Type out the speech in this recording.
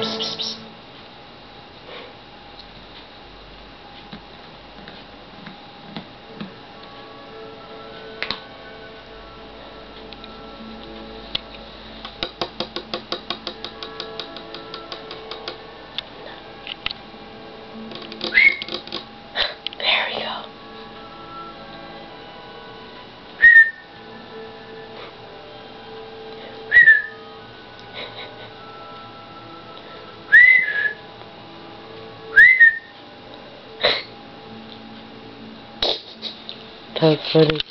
Psst, psst, psst. 太可怜。